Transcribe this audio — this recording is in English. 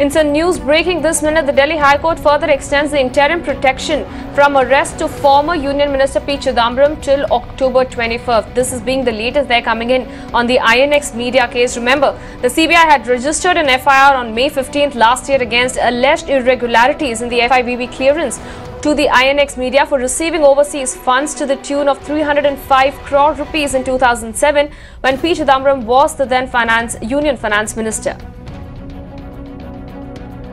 In some news breaking this minute, the Delhi High Court further extends the interim protection from arrest to former Union Minister P. Chidambaram till October 25th. This is being the latest they're coming in on the INX media case. Remember, the CBI had registered an FIR on May 15th last year against alleged irregularities in the FIPB clearance to the INX media for receiving overseas funds to the tune of 305 crore rupees in 2007 when P. Chidambaram was the then finance union finance minister.